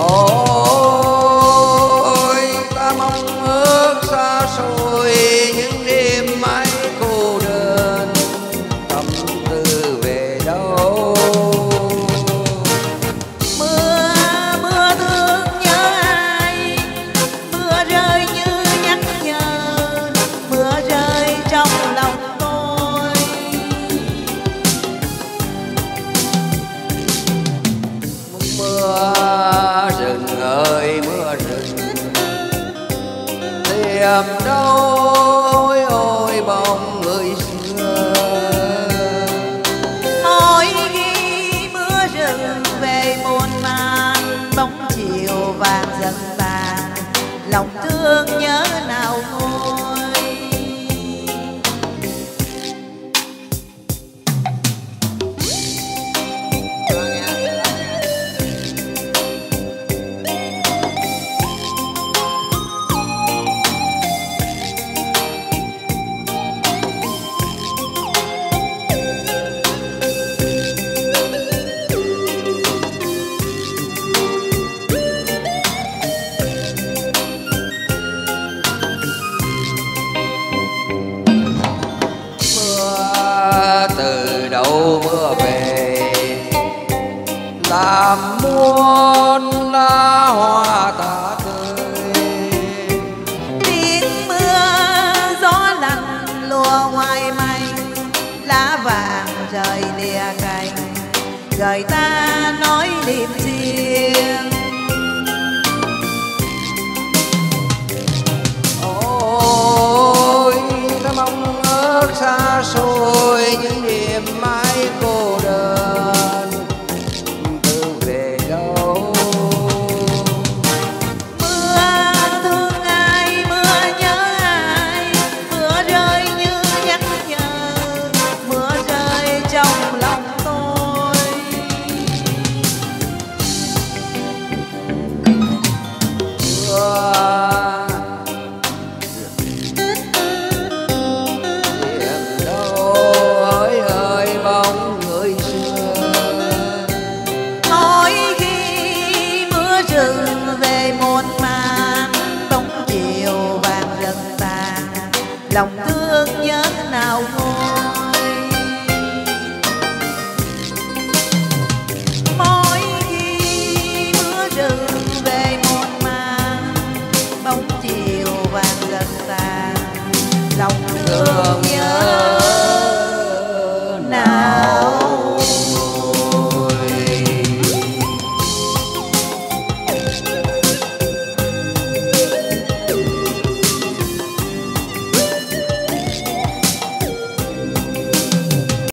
어. Niềm đâu ôi ôi bóng người xưa. Ôi khi mưa rừng về muôn man bóng chiều vàng dần tàn. Lòng thương nhớ từ mưa về. Làm muôn lá hoa tả tơi, tiếng mưa gió lạnh lùa ngoài mây. Lá vàng rời lìa cành. Đời ta nói niềm riêng. Lòng thương nhớ nào nguôi